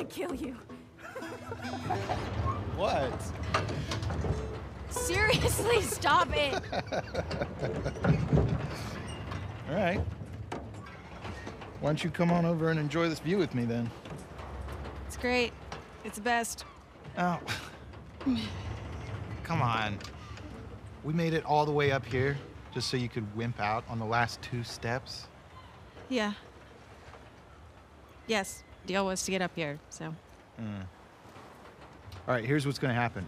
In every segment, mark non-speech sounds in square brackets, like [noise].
gonna kill you. [laughs] What? Seriously, stop it. All right. Why don't you come on over and enjoy this view with me then? It's great. It's the best. Oh. Come on. We made it all the way up here just so you could wimp out on the last two steps. Yeah. Yes, deal was to get up here, so. Mm. All right, here's what's going to happen.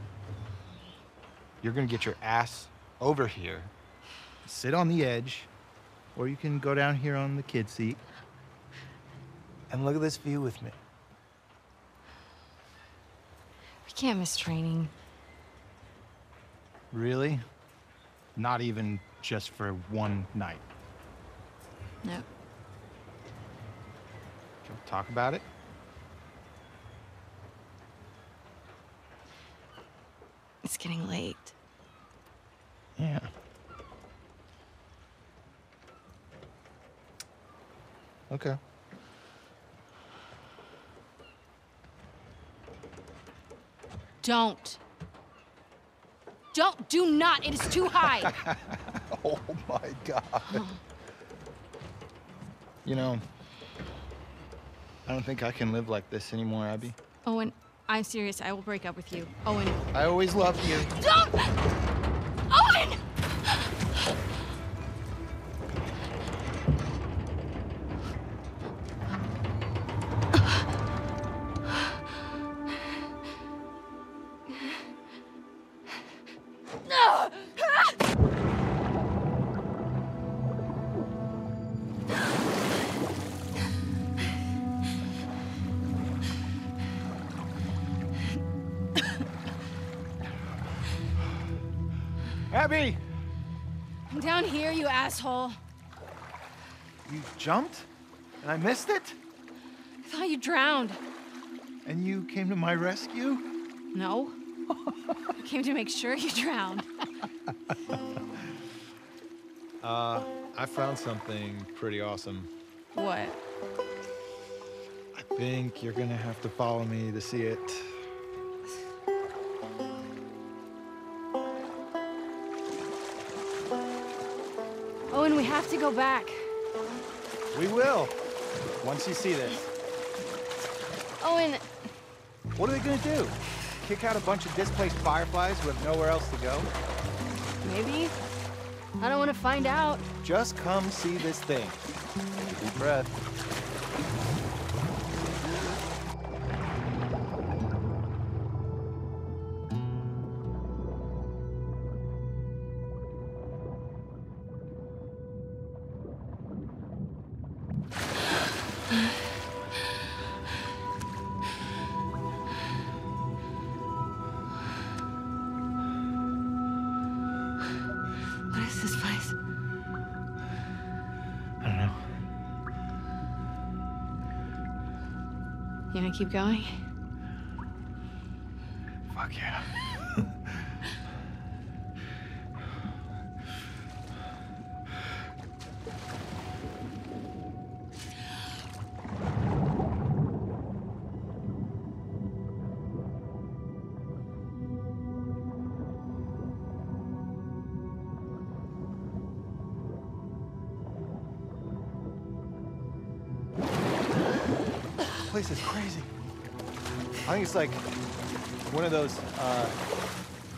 You're going to get your ass over here, sit on the edge, or you can go down here on the kid seat and look at this view with me. We can't miss training. Really? Not even just for one night. No. Can we talk about it? It's getting late. Yeah. Okay. Don't. Don't. Do not. It is too high. [laughs] Oh my god. you know, I don't think I can live like this anymore, Abby. Owen, I'm serious. I will break up with you. Owen. I always loved you. Don't! Abby! I'm down here, you asshole. You jumped? And I missed it? I thought you drowned. And you came to my rescue? No. I came to make sure you drowned. [laughs] Uh, I found something pretty awesome. What? I think you're gonna have to follow me to see it. To go back. We will. Once you see this. Oh, Owen, What are they gonna do? Kick out a bunch of displaced fireflies who have nowhere else to go? maybe? I don't want to find out. Just come see this thing. Take a deep breath. Keep going? Fuck yeah. This place is crazy. I think it's like one of those uh,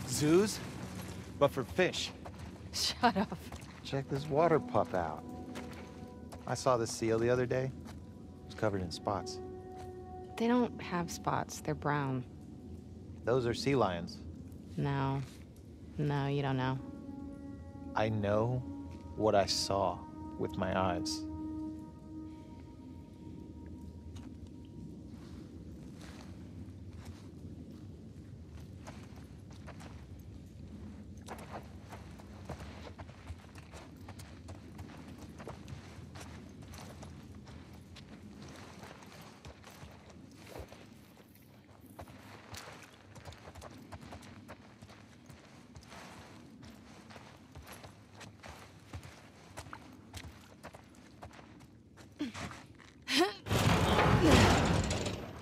zoos, but for fish. Shut up. Check this water pup out. I saw this seal the other day. It was covered in spots. They don't have spots. They're brown. Those are sea lions. No. No, you don't know. I know what I saw with my eyes.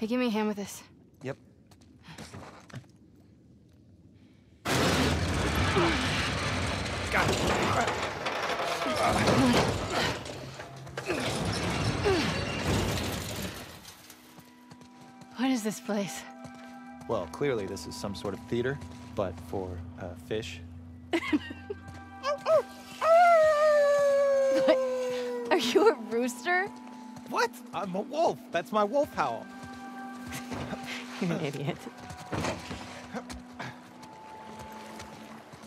Hey, give me a hand with this. Yep. What is this place? Well, clearly this is some sort of theater, but for uh, fish. [laughs] Are you a rooster? What? I'm a wolf. That's my wolf howl. [laughs] You're an idiot.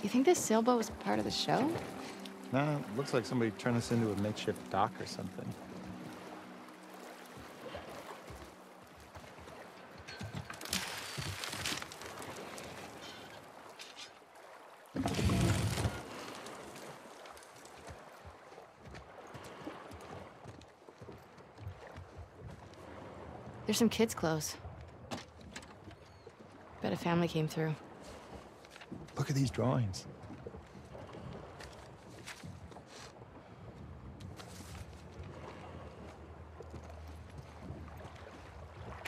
You think this sailboat was part of the show? No, looks like somebody turned this into a makeshift dock or something. There's some kids' clothes. A family came through. Look at these drawings.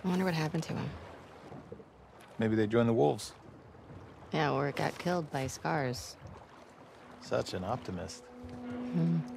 I wonder what happened to him. Maybe they joined the wolves. Yeah, or it got killed by scars. Such an optimist. All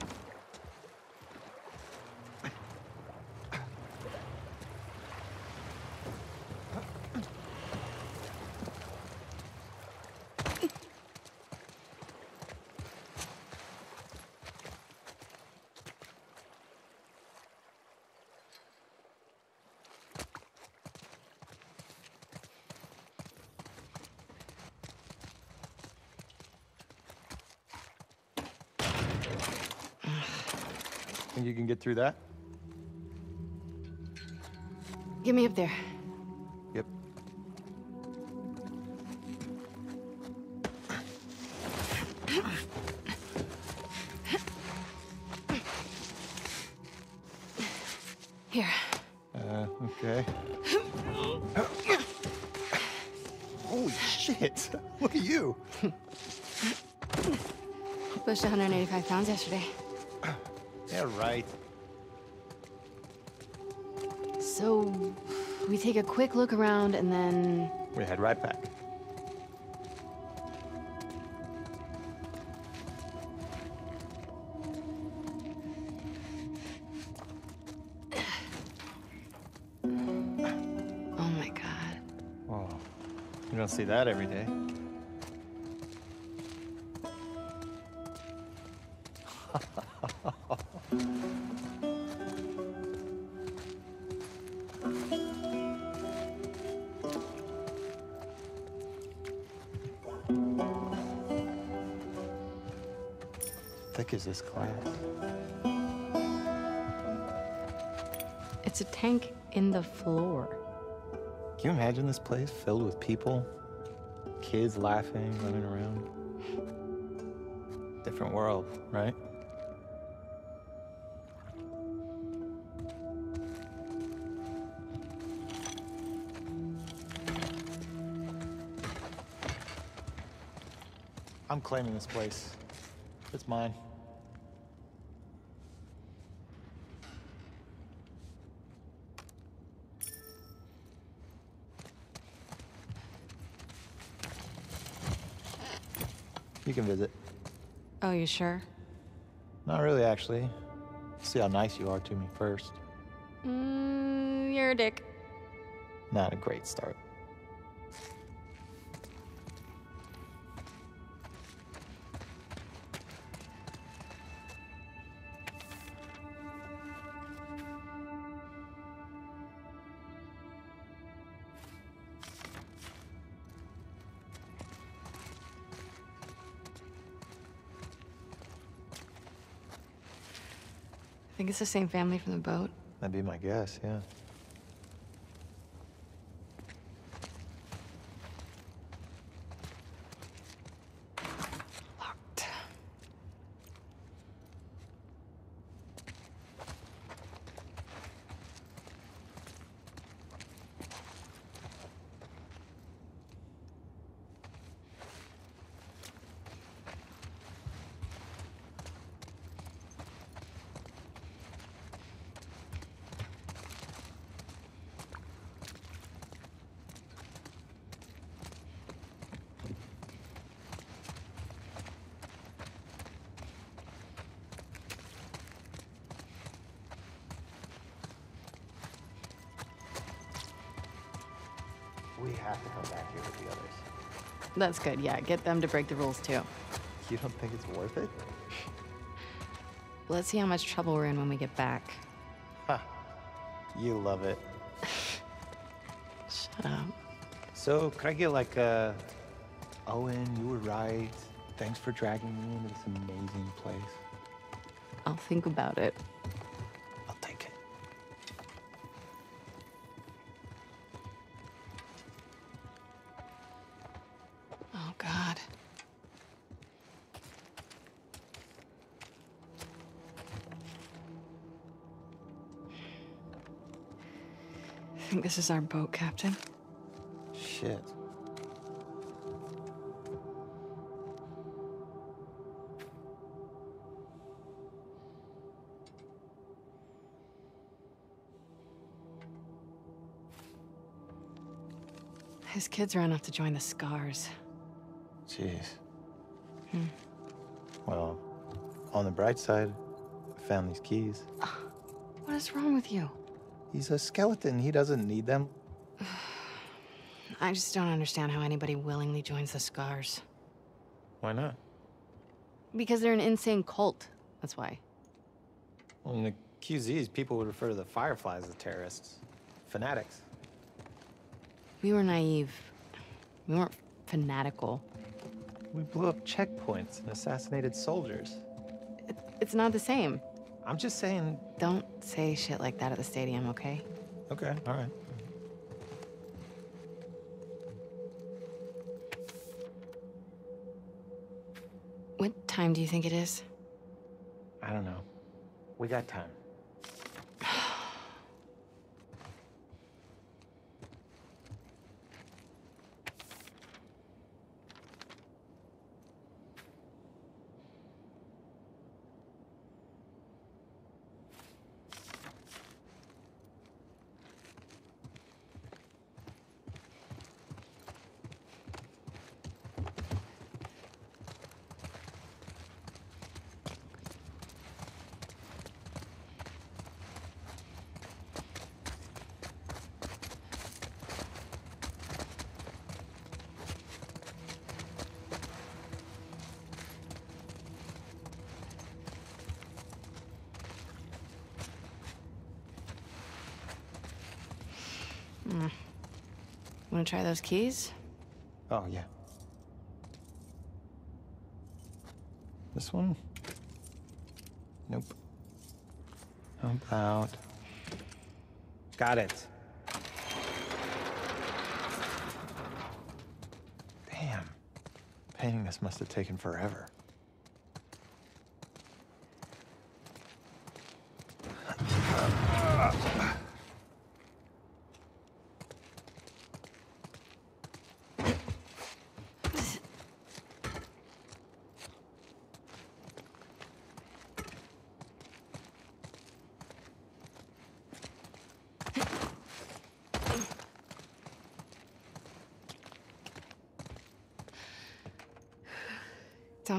Get through that? Get me up there. Yep. Here. Uh, okay. Holy shit! [laughs] Look at you. Pushed 185 pounds yesterday. Yeah, right. Take a quick look around and then. We head right back. Oh my god. Whoa. You don't see that every day. [laughs] A tank in the floor. Can you imagine this place filled with people? Kids laughing, running around. Different world, right? I'm claiming this place. It's mine. You can visit. Oh, you sure? Not really, actually. See how nice you are to me first. Mm, you're a dick. Not a great start. Think it's the same family from the boat? That'd be my guess, yeah. Locked. We have to come back here with the others. That's good, yeah. Get them to break the rules too. You don't think it's worth it? Let's see how much trouble we're in when we get back. Ha. You love it. [laughs] Shut up. So, could I get like a. Owen, you were right. Thanks for dragging me into this amazing place. I'll think about it. Think this is our boat, Captain. Shit. His kids ran off to join the Scars. Jeez. Hmm. Well, on the bright side, I found these keys. What is wrong with you? He's a skeleton. He doesn't need them. [sighs] I just don't understand how anybody willingly joins the Scars. Why not? Because they're an insane cult. That's why. Well, in the QZs, people would refer to the Fireflies as terrorists. Fanatics. We were naive. We weren't fanatical. We blew up checkpoints and assassinated soldiers. It's not the same. I'm just saying. Don't say shit like that at the stadium, okay? Okay, all right. What time do you think it is? I don't know. We got time. Want to try those keys? Oh, yeah. This one? Nope. How about. Got it. Damn. Painting this must have taken forever.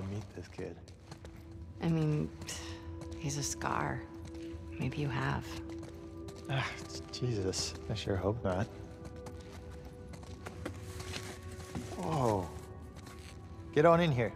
To meet this kid. I mean, he's a scar. Maybe you have. Ah, Jesus, I sure hope not. Whoa. Get on in here.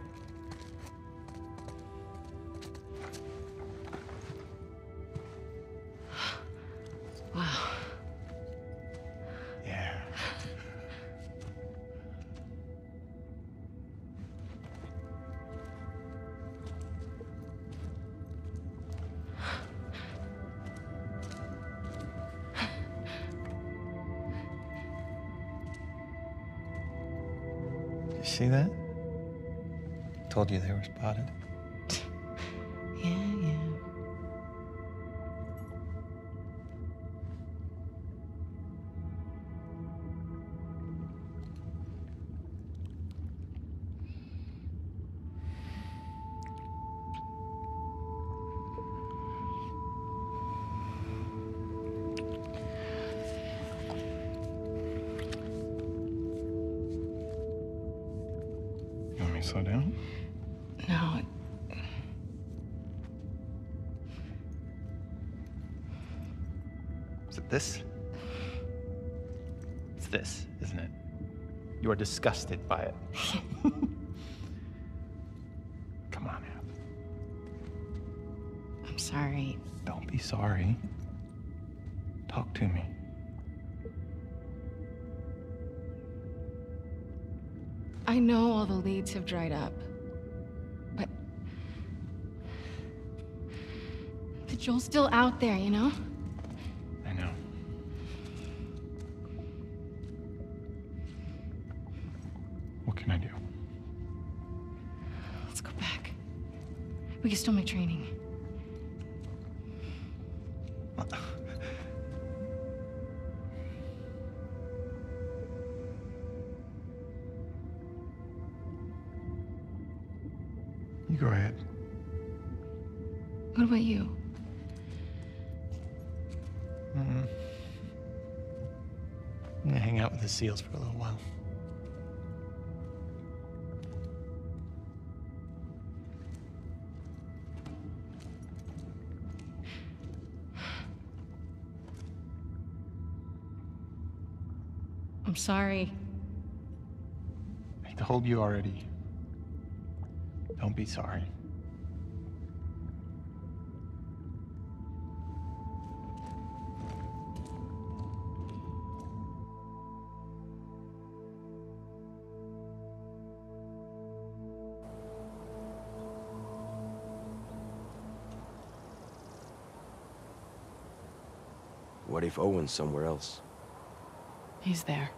This? It's this, isn't it? You are disgusted by it. [laughs] Come on, Ab. I'm sorry. Don't be sorry. Talk to me. I know all the leads have dried up. But. But Joel's still out there, you know? Make training. You go ahead. What about you? Mm-mm. I'm gonna hang out with the seals for a little while. Sorry. I told you already. Don't be sorry. What if Owen's somewhere else? He's there.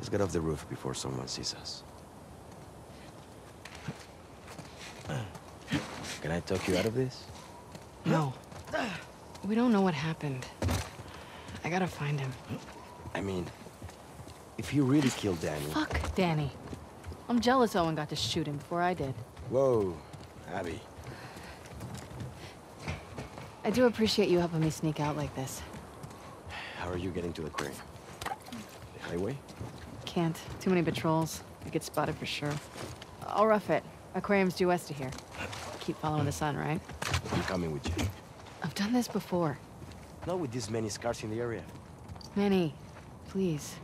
Let's get off the roof before someone sees us. Can I talk you out of this? No. We don't know what happened. I gotta find him. I mean, if he really killed Danny... Fuck Danny. I'm jealous Owen got to shoot him before I did. Whoa, Abby. I do appreciate you helping me sneak out like this. How are you getting to the crane? The highway? Can't. Too many patrols. I get spotted for sure. I'll rough it. Aquarium's due west of here. Keep following the sun, right? I'm coming with you. I've done this before. Not with this many scars in the area, Manny, please.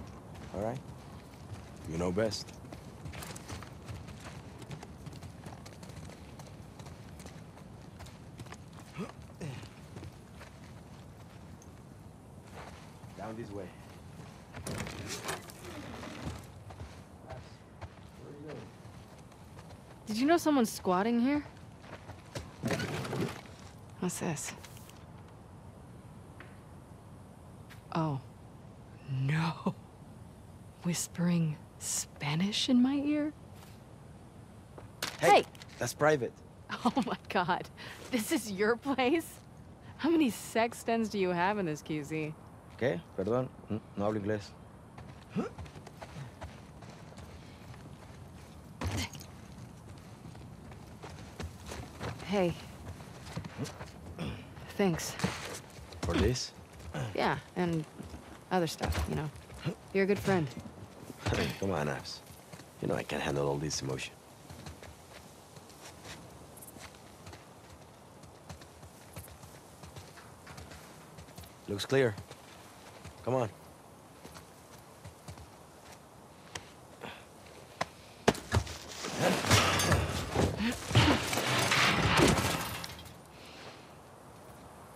all right? You know best. Down this way. Did you know someone's squatting here? What's this? Oh. No. Whispering Spanish in my ear? Hey! That's private. [laughs] Oh my god. This is your place? How many sex dens do you have in this QZ? Okay, Perdón, no hablo inglés. Hey. Thanks. For this? Yeah, and other stuff, you know. You're a good friend. [laughs] Come on, Abs. You know I can't handle all this emotion. Looks clear. Come on.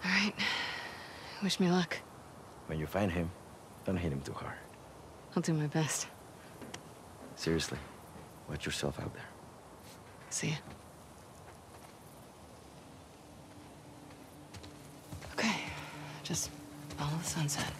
All right. Wish me luck. When you find him, don't hit him too hard. I'll do my best. Seriously, watch yourself out there. See ya. Okay. Just follow the sunset.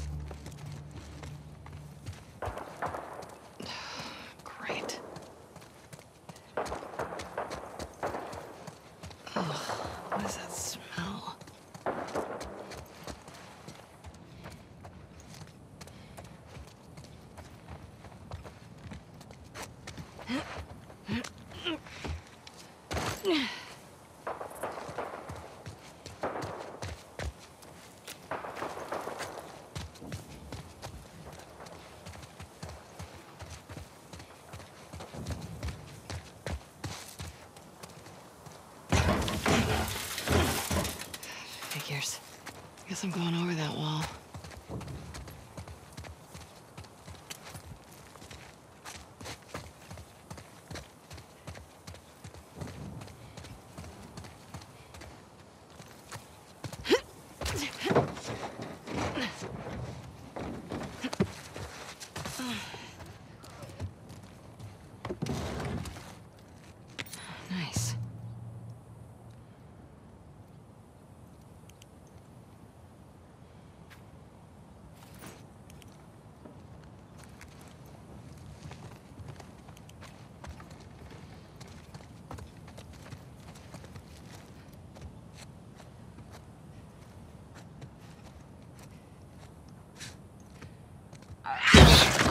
I'm going over that wall. Nice. Oh shit! Off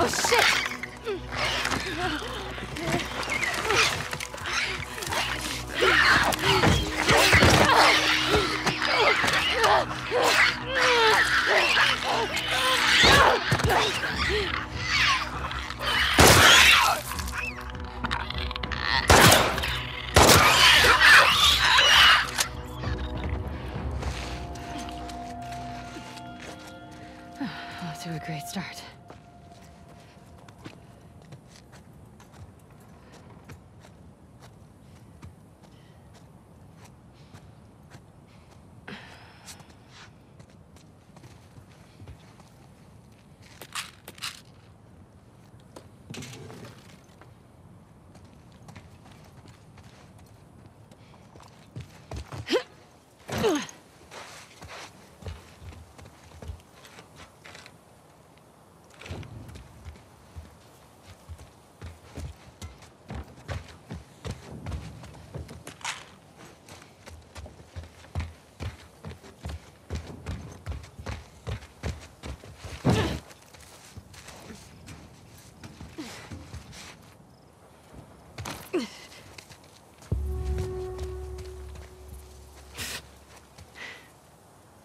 to a great start.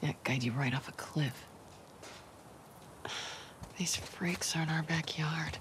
Yeah, guide you right off a cliff. These freaks are in our backyard.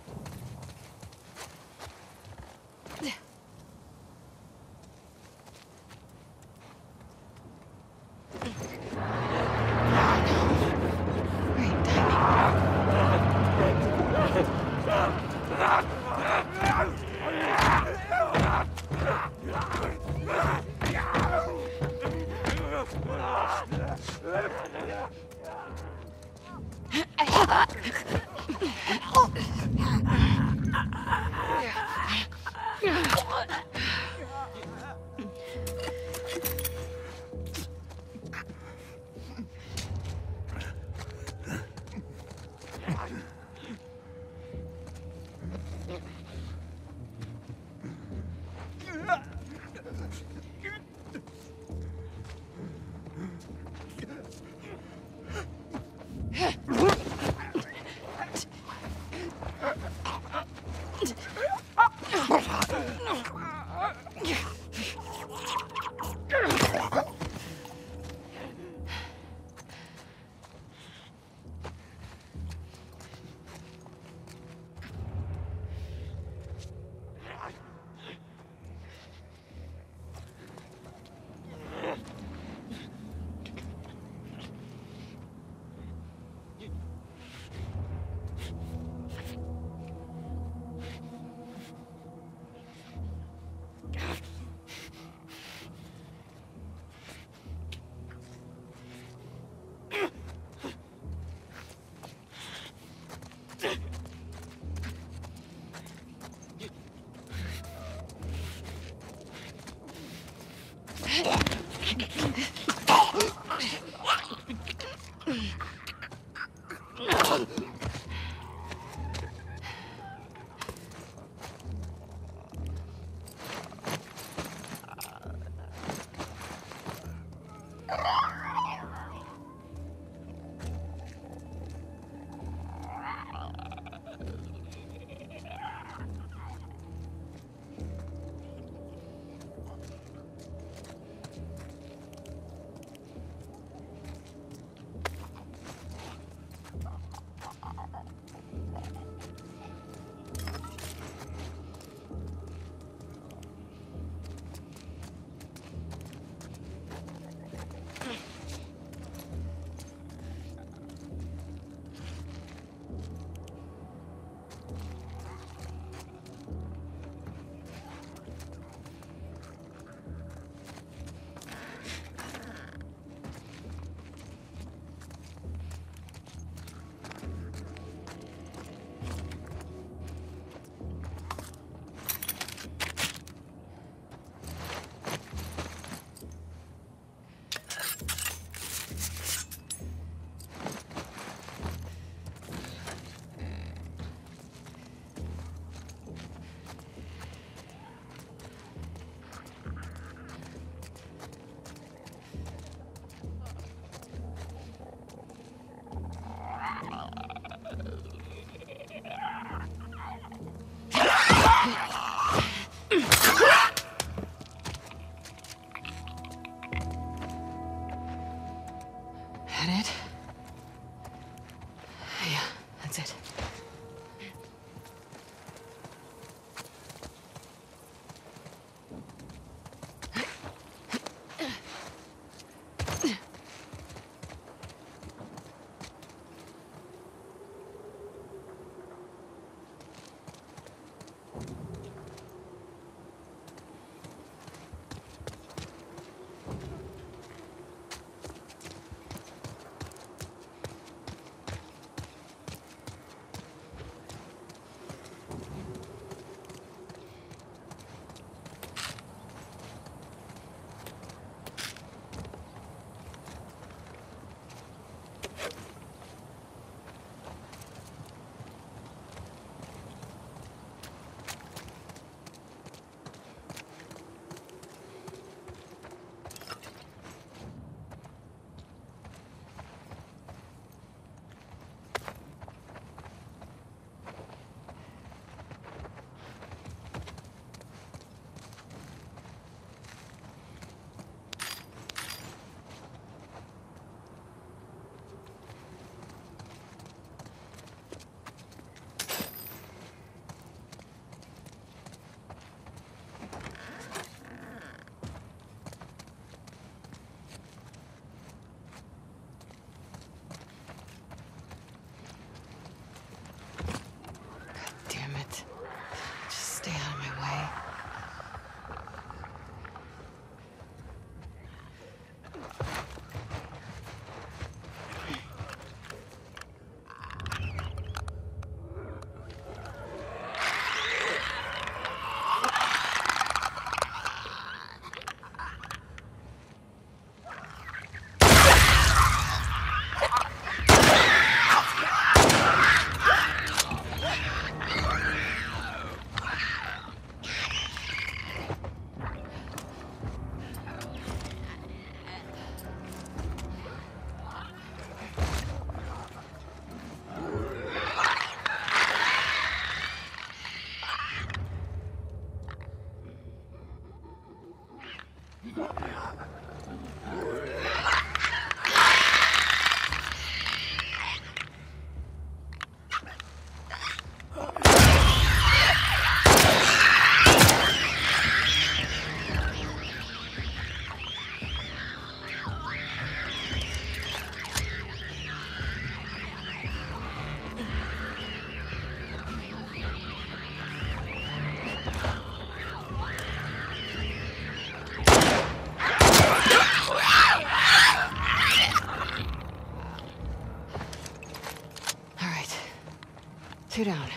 Down.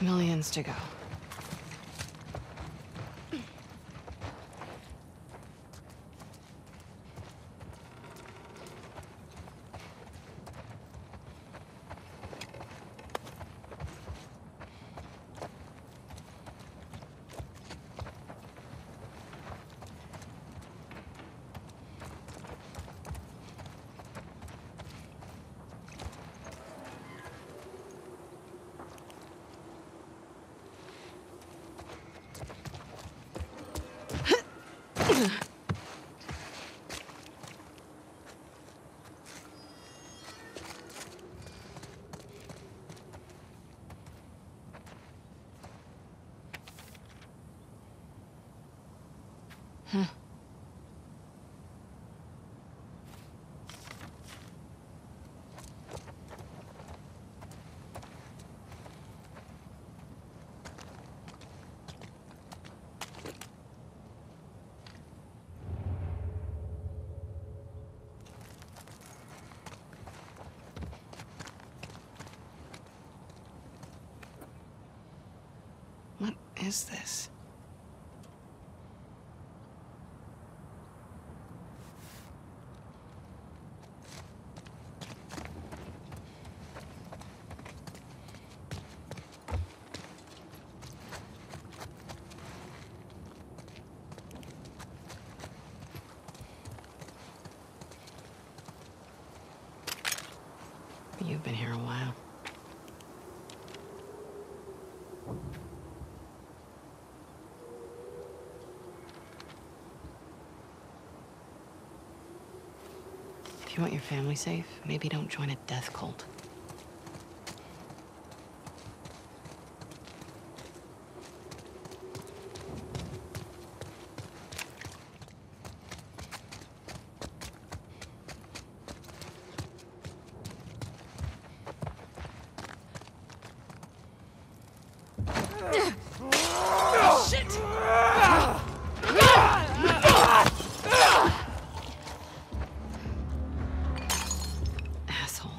Millions to go. What is this? You've been here a while. If you want your family safe, maybe don't join a death cult. Asshole.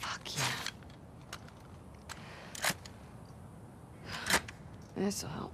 Fuck yeah. Help. All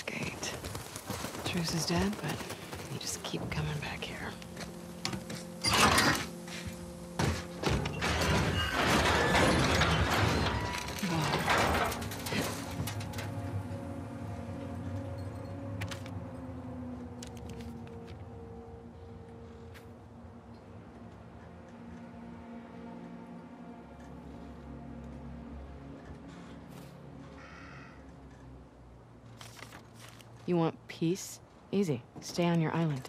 Gate. Truce is dead, but you just keep coming back here. You want peace? Easy. Stay on your island.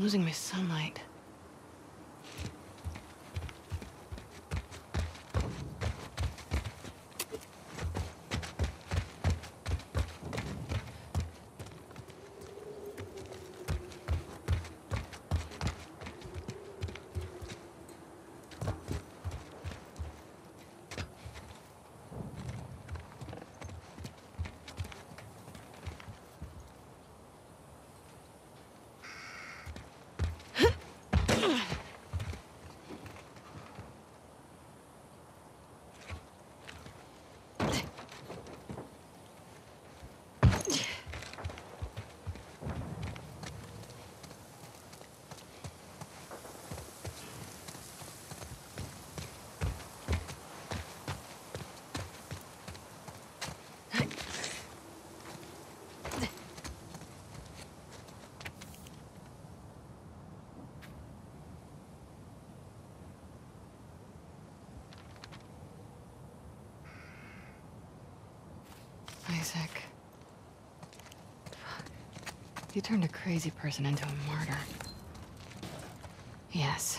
Losing my sunlight. Isaac. Fuck. You turned a crazy person into a martyr. Yes.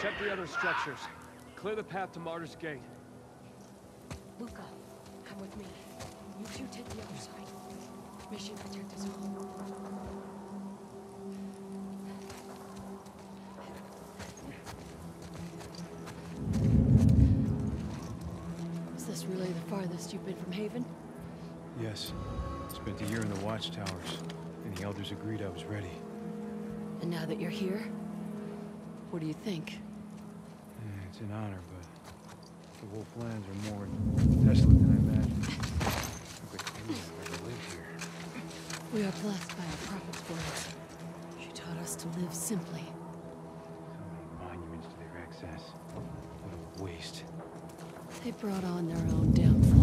Check the other structures. Clear the path to Martyr's Gate. Luca, come with me. You two take the other side. Mission protect us all. Is this really the farthest you've been from Haven? Yes. Spent a year in the watchtowers, and the elders agreed I was ready. And now that you're here, what do you think? It's an honor, but the wolf lands are more desolate than I imagined. Look like anyone ever lived here. We are blessed by our prophet's words. She taught us to live simply. So many monuments to their excess. What a waste. They brought on their own downfall.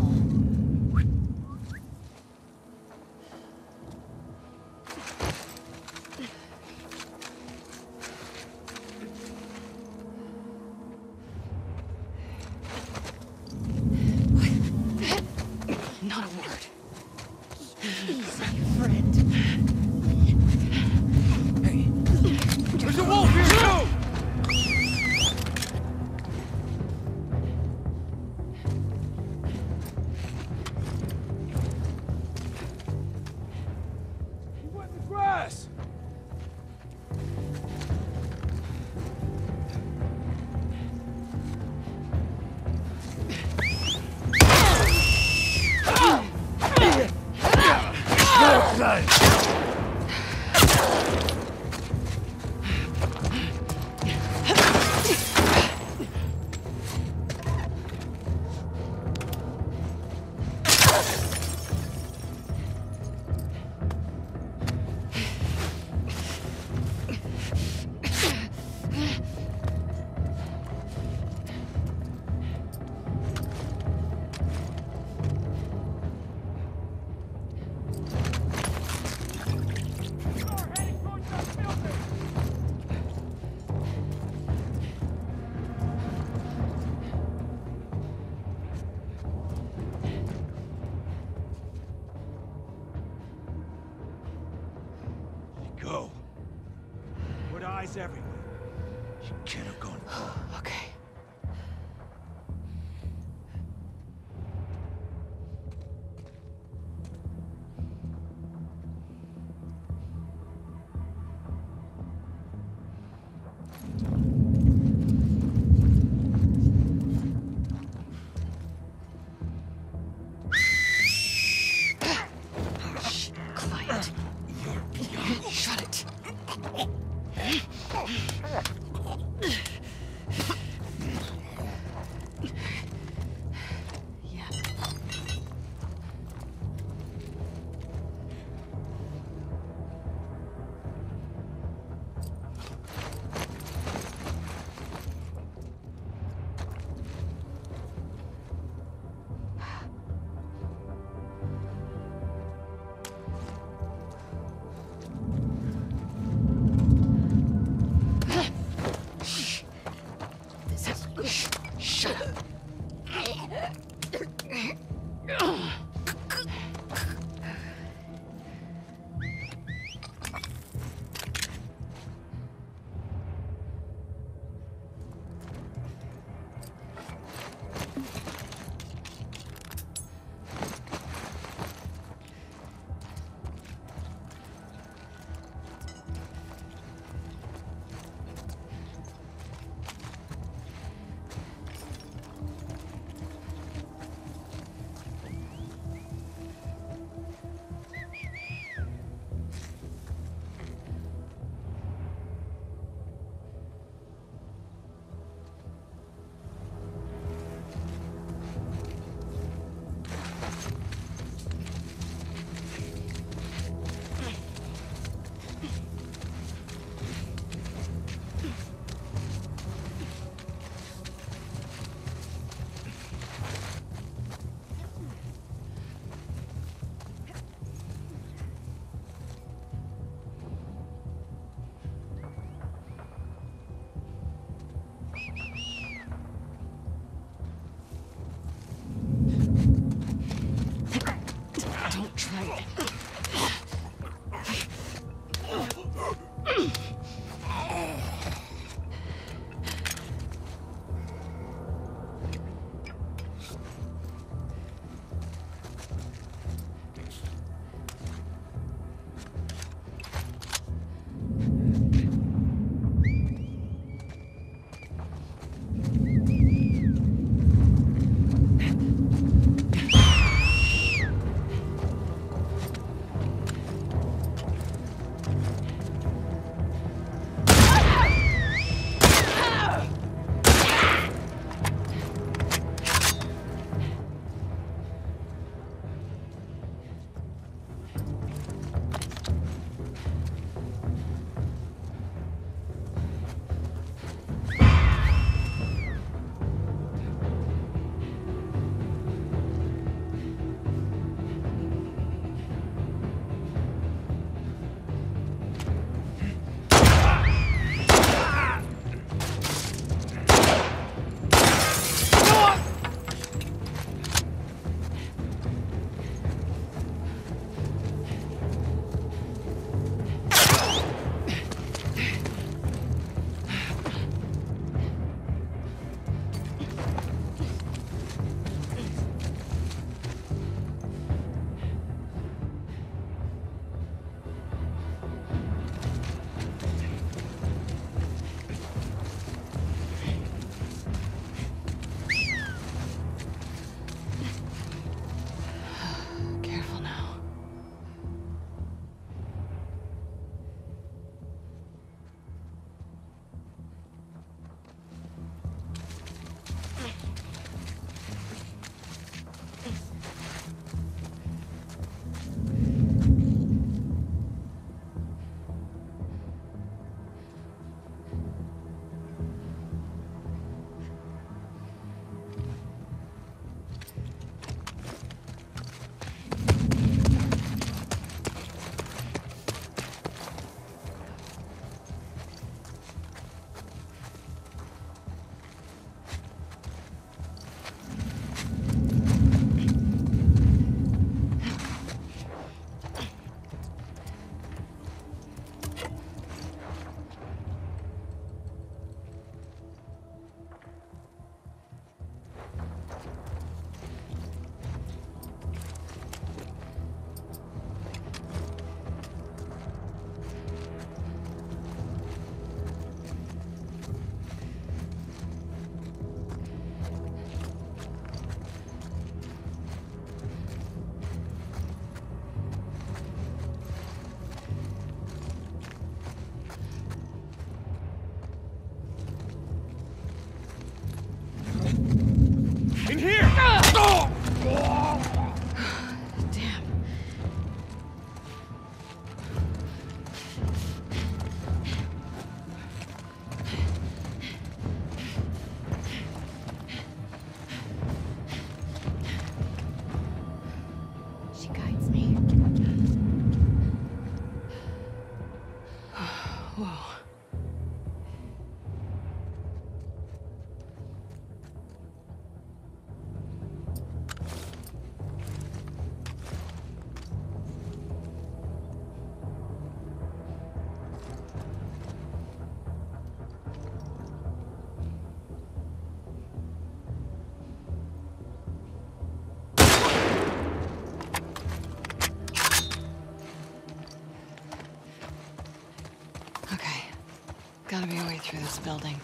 Gotta be a way through this building.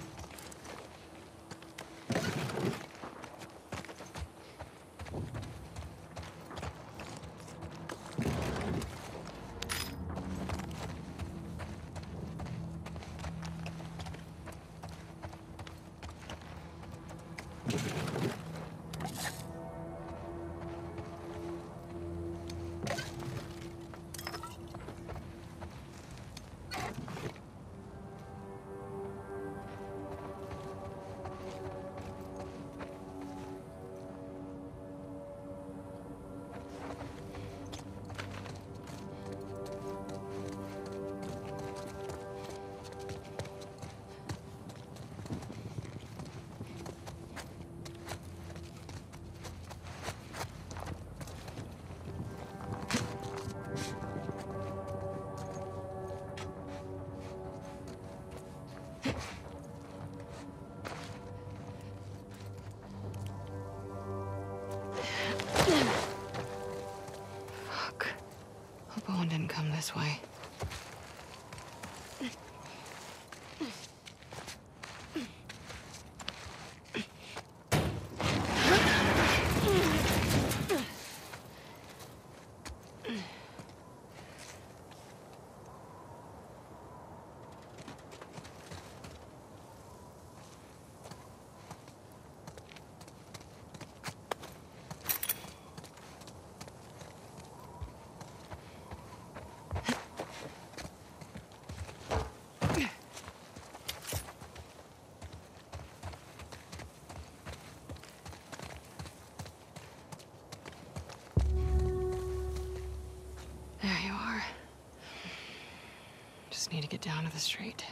Just need to get down to the street.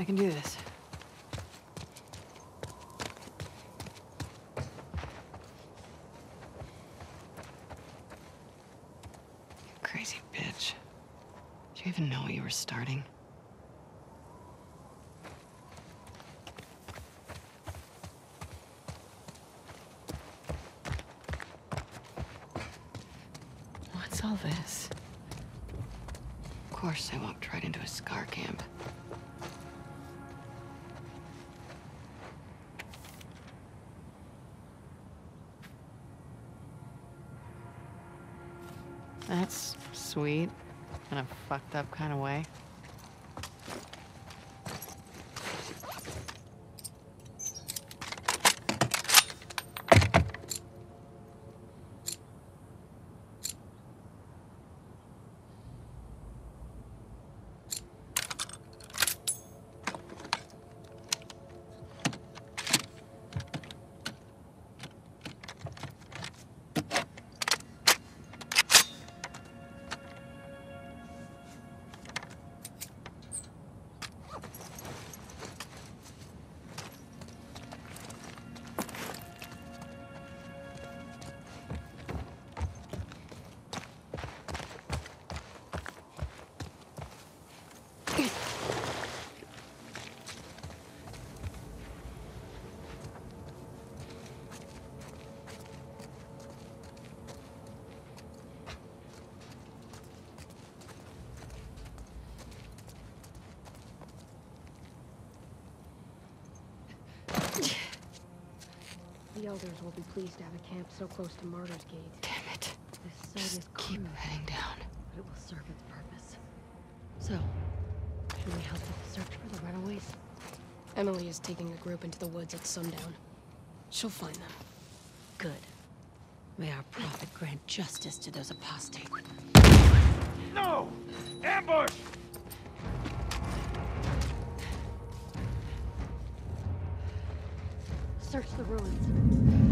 I can do this. You crazy bitch. Do you even know what you were starting? What's all this? Of course, I walked right into a scar camp. That's sweet, in a fucked up kind of way. The elders will be pleased to have a camp so close to Martyr's Gate. Damn it. This site Just is keep crude, heading down. but it will serve its purpose. So, should we help with the search for the runaways? Emily is taking a group into the woods at sundown. She'll find them. Good. May our prophet grant justice to those apostates. No! Ambush! Search the ruins.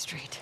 Street.